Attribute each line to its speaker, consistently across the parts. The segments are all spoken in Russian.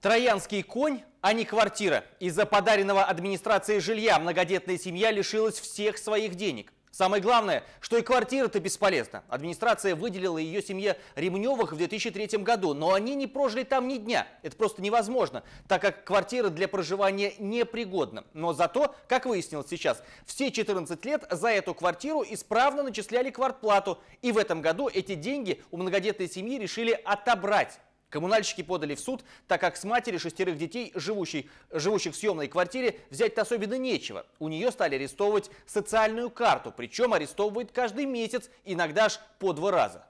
Speaker 1: Троянский конь, а не квартира. Из-за подаренного администрацией жилья многодетная семья лишилась всех своих денег. Самое главное, что и квартира-то бесполезна. Администрация выделила ее семье Ремневых в 2003 году, но они не прожили там ни дня. Это просто невозможно, так как квартира для проживания непригодна. Но зато, как выяснилось сейчас, все 14 лет за эту квартиру исправно начисляли квартплату. И в этом году эти деньги у многодетной семьи решили отобрать. Коммунальщики подали в суд, так как с матери шестерых детей, живущей, живущих в съемной квартире, взять-то особенно нечего. У нее стали арестовывать социальную карту, причем арестовывают каждый месяц, иногда аж по два раза.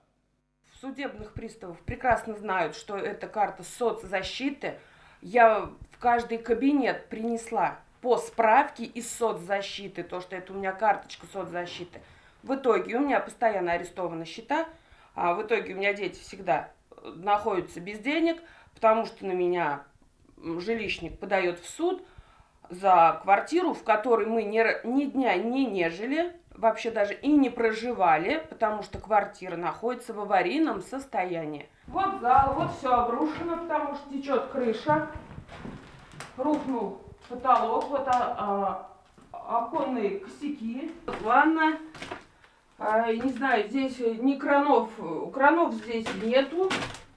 Speaker 2: Судебных приставов прекрасно знают, что это карта соцзащиты. Я в каждый кабинет принесла по справке из соцзащиты, то, что это у меня карточка соцзащиты. В итоге у меня постоянно арестованы счета, а в итоге у меня дети всегда находится без денег, потому что на меня жилищник подает в суд за квартиру, в которой мы ни, ни дня не нежели, вообще даже и не проживали, потому что квартира находится в аварийном состоянии. Вот зал, вот все обрушено, потому что течет крыша, рухнул потолок, вот а, а, оконные косяки, ванна, а, не знаю, здесь ни кранов, кранов здесь нету,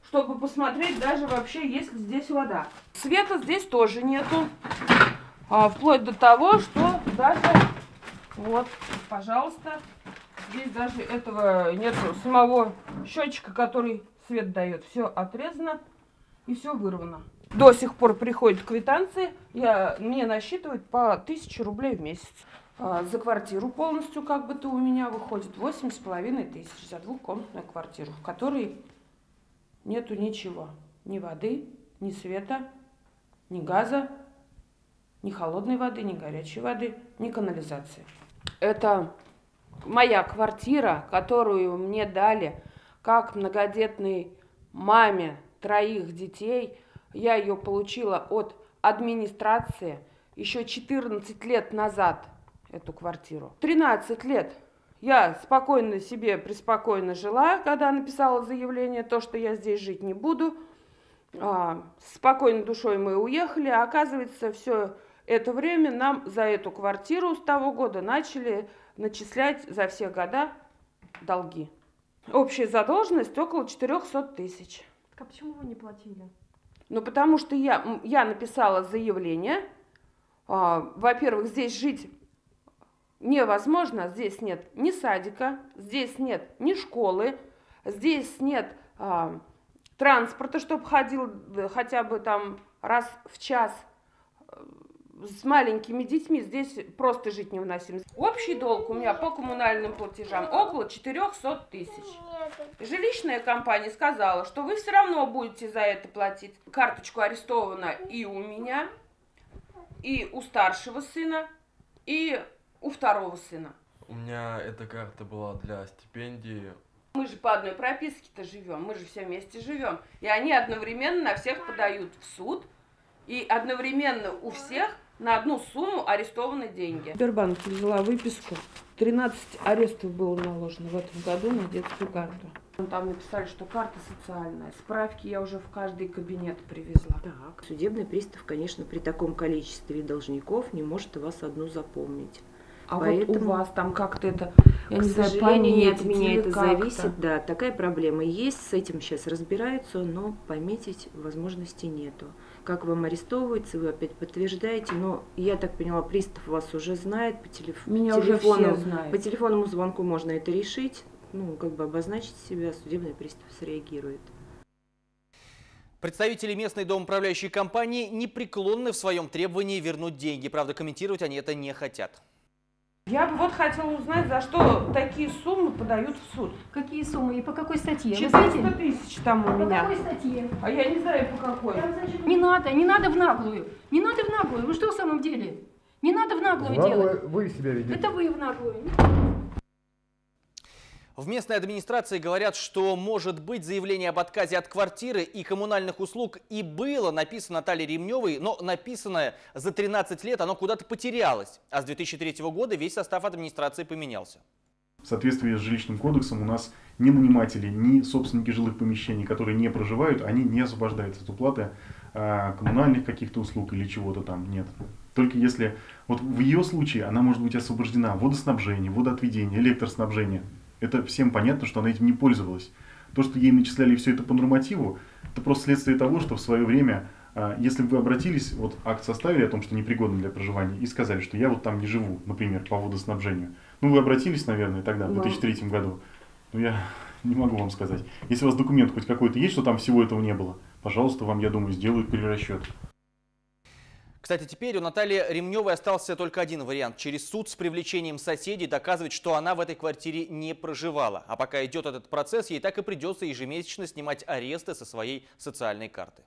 Speaker 2: чтобы посмотреть даже вообще, есть ли здесь вода. Света здесь тоже нету, а, вплоть до того, что даже, вот, пожалуйста, здесь даже этого нету, самого счетчика, который свет дает. Все отрезано и все вырвано. До сих пор приходят квитанции, я, мне насчитывают по 1000 рублей в месяц. А, за квартиру полностью как бы то у меня выходит восемь с половиной тысяч за двухкомнатную квартиру, в которой нету ничего. Ни воды, ни света, ни газа, ни холодной воды, ни горячей воды, ни канализации. Это моя квартира, которую мне дали как многодетной маме троих детей. Я ее получила от администрации еще 14 лет назад эту квартиру. 13 лет я спокойно себе, преспокойно жила, когда написала заявление, то, что я здесь жить не буду. А, спокойной душой мы уехали, а оказывается, все это время нам за эту квартиру с того года начали начислять за все года долги. Общая задолженность около 400 тысяч.
Speaker 3: Так а почему вы не платили?
Speaker 2: Ну, потому что я, я написала заявление. А, во-первых, здесь жить невозможно. Здесь нет ни садика, здесь нет ни школы, здесь нет а, транспорта, чтобы ходил хотя бы там раз в час э, с маленькими детьми здесь просто жить невыносимо. Общий долг у меня по коммунальным платежам около 400 тысяч. Жилищная компания сказала, что вы все равно будете за это платить. Карточку арестована и у меня, и у старшего сына, и у второго сына.
Speaker 4: У меня эта карта была для стипендии.
Speaker 2: Мы же по одной прописке-то живем, мы же все вместе живем. И они одновременно на всех подают в суд, и одновременно у всех на одну сумму арестованы деньги. Сбербанк взяла выписку. 13 арестов было наложено в этом году на детскую карту. Там написали, что карта социальная. Справки я уже в каждый кабинет привезла.
Speaker 5: Так, судебный пристав, конечно, при таком количестве должников не может вас одну запомнить.
Speaker 2: А Поэтому, вот у вас там как-то это,
Speaker 5: я не знаю, сожалению, не от меня это зависит, да, такая проблема есть, с этим сейчас разбираются, но пометить возможности нету. Как вам арестовывается, вы опять подтверждаете, но я так поняла, пристав вас уже знает по телеф...
Speaker 2: Меня
Speaker 5: телефону,
Speaker 2: уже все знают.
Speaker 5: по телефонному звонку можно это решить, ну как бы обозначить себя, судебный пристав среагирует.
Speaker 1: Представители местной домоуправляющей компании непреклонны в своем требовании вернуть деньги. Правда, комментировать они это не хотят.
Speaker 2: Я бы вот хотела узнать, за что такие суммы подают в суд.
Speaker 3: Какие суммы и по какой статье?
Speaker 2: 400 тысяч там у
Speaker 3: по
Speaker 2: меня.
Speaker 3: По какой статье?
Speaker 2: А я не знаю по какой.
Speaker 3: Не надо, не надо в наглую. Не надо в наглую. Вы что в самом деле? Не надо в наглую
Speaker 6: Нагло
Speaker 3: делать.
Speaker 6: Вы себя ведете.
Speaker 3: Это вы в наглую.
Speaker 1: В местной администрации говорят, что может быть заявление об отказе от квартиры и коммунальных услуг и было написано Натальей Ремневой, но написанное за 13 лет оно куда-то потерялось. А с 2003 года весь состав администрации поменялся.
Speaker 6: В соответствии с жилищным кодексом у нас ни наниматели, ни собственники жилых помещений, которые не проживают, они не освобождаются от уплаты а, коммунальных каких-то услуг или чего-то там нет. Только если вот в ее случае она может быть освобождена водоснабжение, водоотведение, электроснабжение. Это всем понятно, что она этим не пользовалась. То, что ей начисляли все это по нормативу, это просто следствие того, что в свое время, а, если бы вы обратились, вот акт составили о том, что непригодно для проживания, и сказали, что я вот там не живу, например, по водоснабжению. Ну, вы обратились, наверное, тогда, в
Speaker 5: Да.
Speaker 6: 2003 году. Ну, я не могу вам сказать. Если у вас документ хоть какой-то есть, что там всего этого не было, пожалуйста, вам, я думаю, сделают перерасчет.
Speaker 1: Кстати, теперь у Натальи Ремневой остался только один вариант. Через суд с привлечением соседей доказывать, что она в этой квартире не проживала. А пока идет этот процесс, ей так и придется ежемесячно снимать аресты со своей социальной карты.